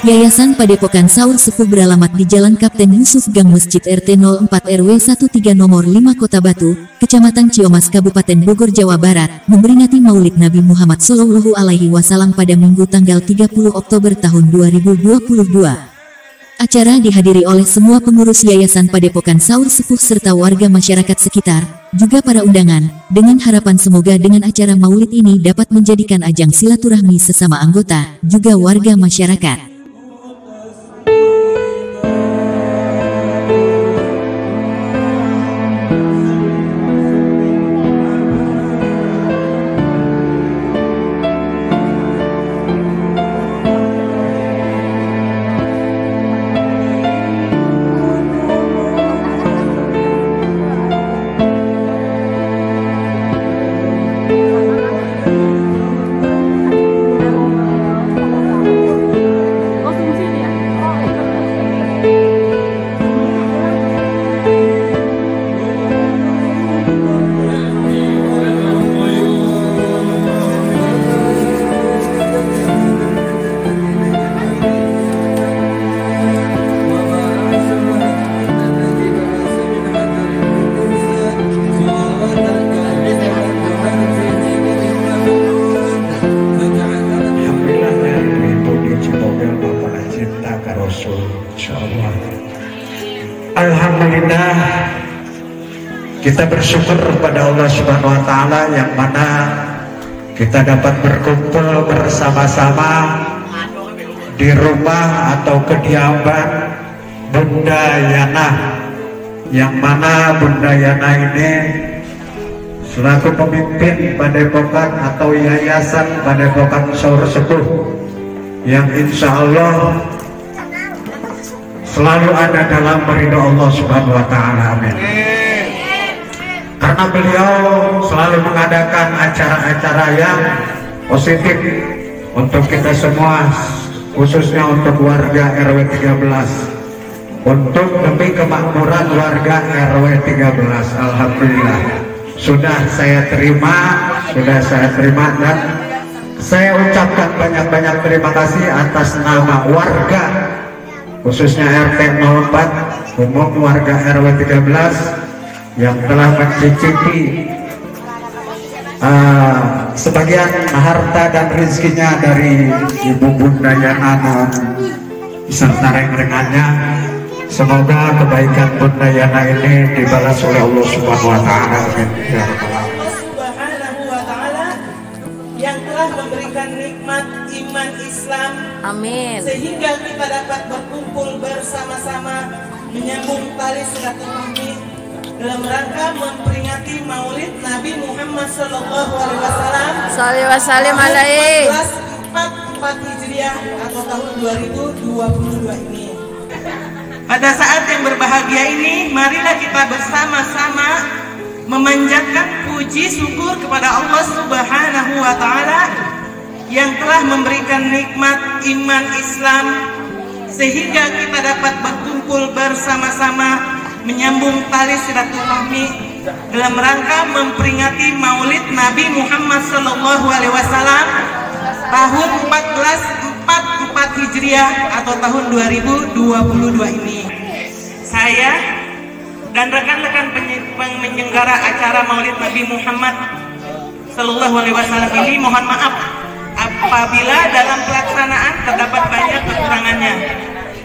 Yayasan Padepokan Saur Sepuh beralamat di Jalan Kapten Yusuf Gang Masjid RT 04 RW 13 Nomor 5 Kota Batu, Kecamatan Ciomas Kabupaten Bogor Jawa Barat, memperingati Maulid Nabi Muhammad Shallallahu Alaihi Wasallam pada Minggu tanggal 30 Oktober tahun 2022. Acara dihadiri oleh semua pengurus Yayasan Padepokan Saur Sepuh serta warga masyarakat sekitar, juga para undangan, dengan harapan semoga dengan acara maulid ini dapat menjadikan ajang silaturahmi sesama anggota, juga warga masyarakat. Rasul Insyaallah. Alhamdulillah kita bersyukur kepada Allah Subhanahu wa taala yang mana kita dapat berkumpul bersama-sama di rumah atau kediaman Bunda Yana. Yang mana Bunda Yana ini selaku pemimpin Padepokan atau Yayasan Padepokan Saur Sepuh yang insya Allah selalu ada dalam ridho Allah Subhanahu wa taala. Amin. Karena beliau selalu mengadakan acara-acara yang positif untuk kita semua khususnya untuk warga RW 13 untuk demi kemakmuran warga RW 13 Alhamdulillah. Sudah saya terima sudah saya terima dan saya ucapkan banyak-banyak terima kasih atas nama warga khususnya RT 04 umum warga RW 13 yang telah mencicipi uh, sebagian harta dan rezekinya dari Ibu Bunda Yana serta rengrengannya semoga kebaikan Bunda Yana ini dibalas oleh Allah Subhanahu wa taala. Amin. Ya rabbal alamin. Yang telah memberikan nikmat iman Islam Amin. sehingga kita dapat berkumpul bersama-sama menyambung tali silaturahmi dalam rangka memperingati Maulid Nabi Muhammad Sallallahu Alaihi Wasallam Salih wasalim alaihi. 1444 Hijriah atau tahun 2022 ini. Pada saat yang berbahagia ini, marilah kita bersama-sama memanjatkan puji syukur kepada Allah Subhanahu wa taala yang telah memberikan nikmat iman Islam sehingga kita dapat berkumpul bersama-sama menyambung tali silaturahmi dalam rangka memperingati Maulid Nabi Muhammad Sallallahu Alaihi Wasallam tahun 1444 Hijriah atau tahun 2022 ini. Saya dan rekan-rekan penye- penyelenggara acara Maulid Nabi Muhammad Sallallahu Alaihi Wasallam ini mohon maaf apabila dalam pelaksanaan terdapat banyak kekurangannya.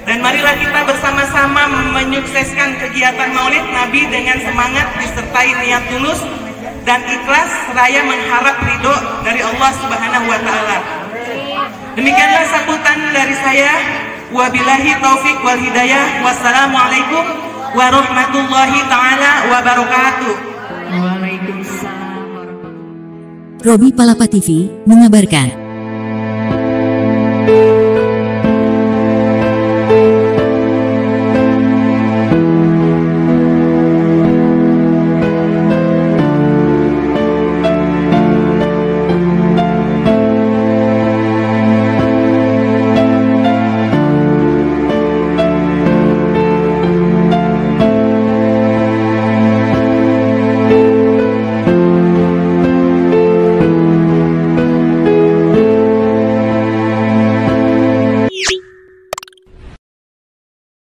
Dan marilah kita bersama-sama menyukseskan kegiatan Maulid Nabi dengan semangat disertai niat tulus dan ikhlas seraya mengharap ridho dari Allah Subhanahu wa taala. Demikianlah sambutan dari saya. Wabillahi taufik wal hidayah. Wassalamualaikum warahmatullahi taala wabarakatuh. Robi Palapa TV mengabarkan.